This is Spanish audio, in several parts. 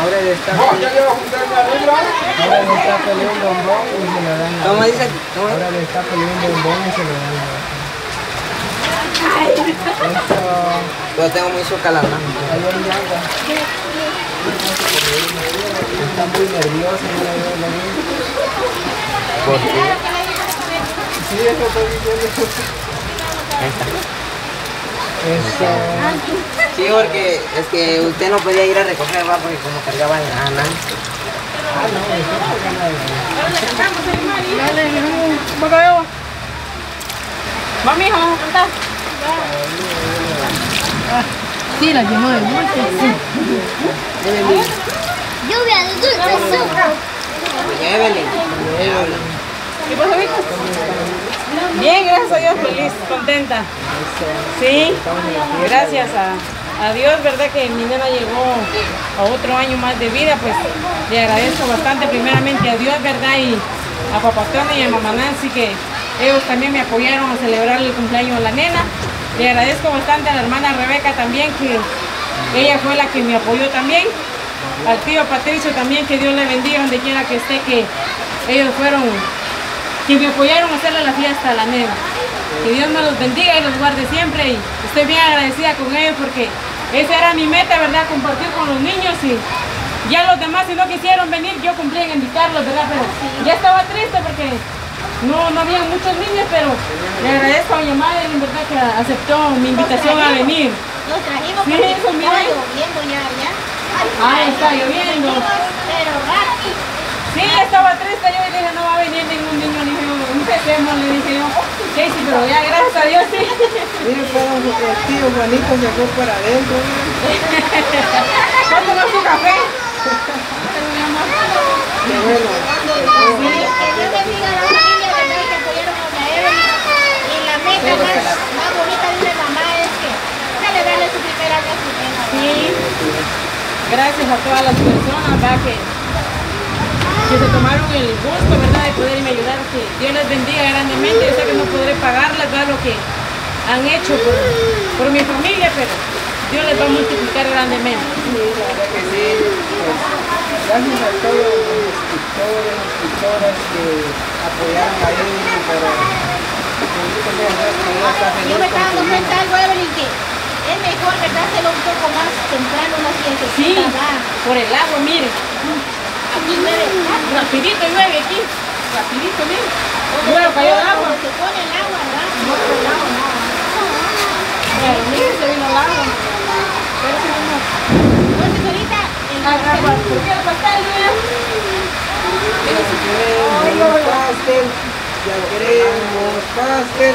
Ahora le está ahora le está peleando un bombón y se lo dan ¿Cómo dice? ¿Cómo? Ahora le está peleando un bombón y se lo dan a Eso... Yo tengo muy agua. Está muy nerviosa, no veo la veo. ¿Por qué? Sí, eso estoy diciendo. Eso... Sí, porque es que usted no podía ir a recoger, va, porque como cargaba en Ana. Ah, no, eso de... Dale, un poco de agua. Va, mijo, anda. Sí, la llenó de dulce. Lluvia de dulce azúcar. Evelyn. ¿Qué pasó, Víctor? Bien, gracias a Dios, feliz, contenta. Sí, gracias a, a Dios, ¿verdad? Que mi nena llegó a otro año más de vida, pues le agradezco bastante primeramente a Dios, ¿verdad? Y a Papá y a Mamá Nancy que ellos también me apoyaron a celebrar el cumpleaños de la nena. Le agradezco bastante a la hermana Rebeca también, que ella fue la que me apoyó también. Al tío Patricio también, que Dios le bendiga donde quiera que esté, que ellos fueron que me apoyaron a hacerle la fiesta a la nena. Que Dios me los bendiga y los guarde siempre y estoy bien agradecida con ellos porque esa era mi meta, ¿verdad? Compartir con los niños y ya los demás si no quisieron venir yo cumplí en invitarlos, ¿verdad? Pero ya estaba triste porque no, no había muchos niños, pero le agradezco a mi madre, en verdad, que aceptó mi invitación a venir. Los trajimos Sí, porque estaba mira. lloviendo ya, ya. Ah, está lloviendo. Pero rápido. Sí, estaba triste, yo dije, no va a venir ningún niño, le empecemos, le dije yo, sí, sí, pero ya gracias a Dios, sí. Mire, fueron el tío Juanito se fue para adentro. ¿Va a tomar su café? Qué bueno. Que Dios bendiga a la familia, ¿verdad? Que apoyaron a la Evelyn. Y la meta más, más bonita de una mamá es que celebrarle su primer año a su nena. Sí. Gracias a todas las personas, ¿verdad? Que, que se tomaron el gusto, ¿verdad? De poderme ayudar. Que Dios les bendiga grandemente. Yo sé que no podré pagarles, ¿verdad? Lo que han hecho por, por mi familia, pero Dios les va a multiplicar grandemente. Sí, la verdad que sí. Pues, gracias a todos los escritores, escritoras que apoyaron a él, sea Dios que Yo me estaba dando cuenta algo, Evelyn, que es mejor, ¿verdad? Hacerlo un poco más temprano, una Sí, por el agua, mire. Aquí llueve. Rapidito llueve aquí. Rapidito, mire. Donde Bueno, se cayó el pone- agua. se pone el agua, ¿verdad? No, por el agua, no. Pero mire, se vino el agua. Pero se vino. Entonces ahorita el Agua. ¿Por qué el pastel, mira? Queremos pastel, ya queremos pastel.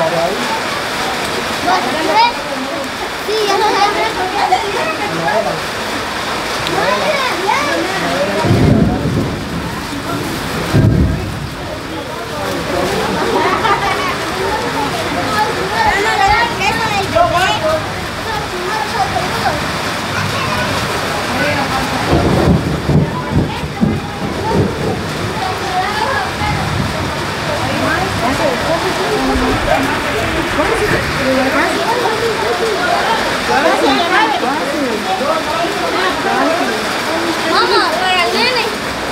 Cumpleaños de Saraí. Sí, ya lo Mama.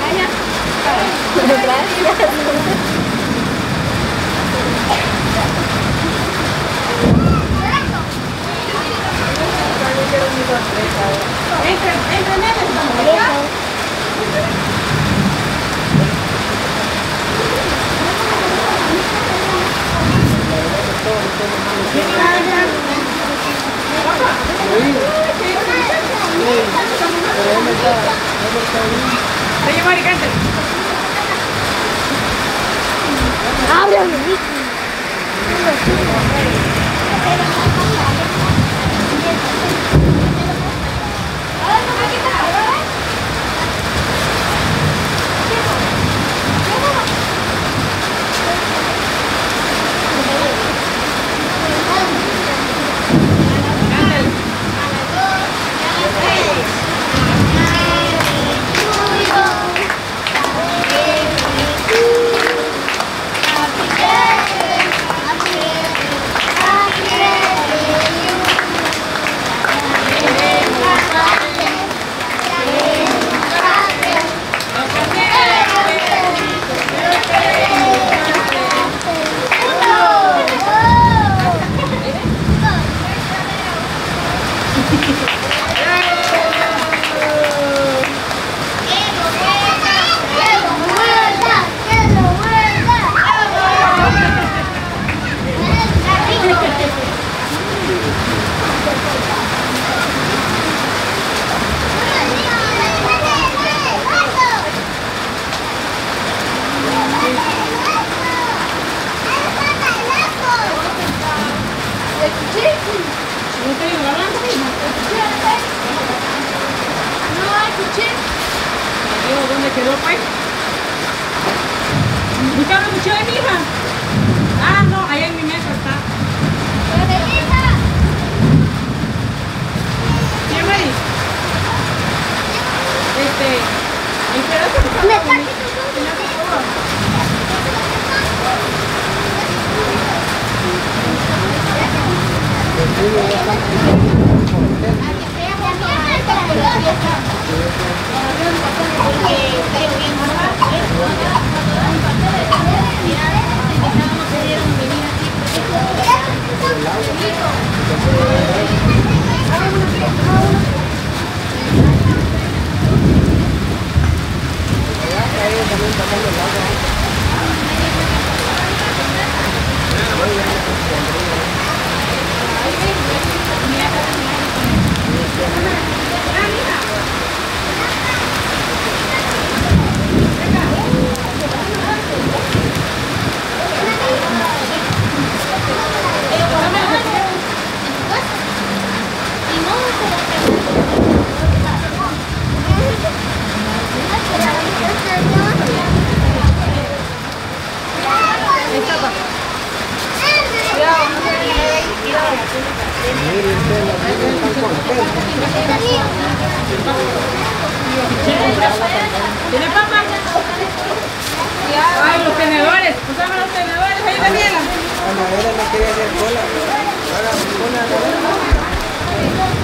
Gracias. Estamos acá. Oye, Mari, cante. Cántale. ¿No te digo la blanca? Digo, ¿dónde quedó, pues? ¿Buscaron el cuchillo de mi hija? Ah, no, allá en mi mesa está. ¿Sí, Mari? Este, el pedazo que está abajo, mi- señor, por favor. 我们打算回去，还有人，还有人。¿Tiene papa? Ay, los tenedores. Usame los tenedores. Ahí, Daniela. La madera no quería hacer cola. Haga cola, la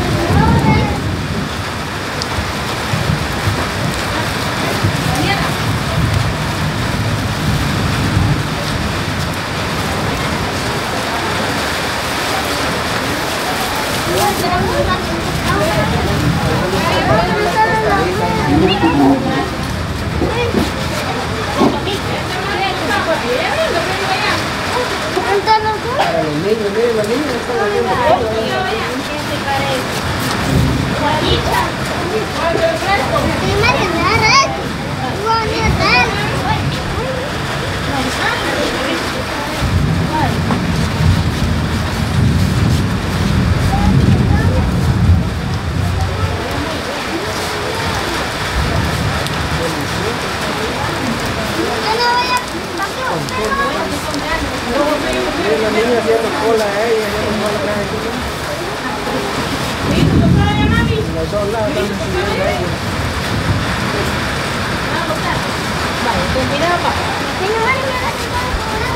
verdad. Para los niños,